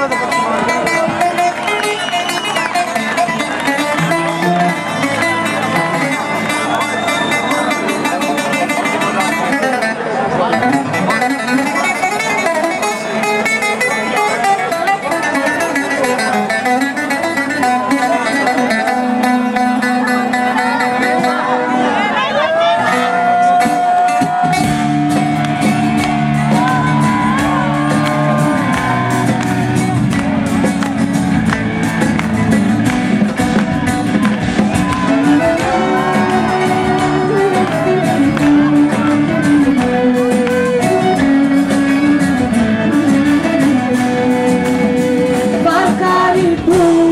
ありがと。Lord.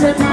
set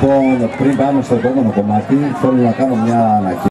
Λοιπόν, πριν πάμε στο επόμενο κομμάτι, θέλω να κάνω μια ανακοίνωση.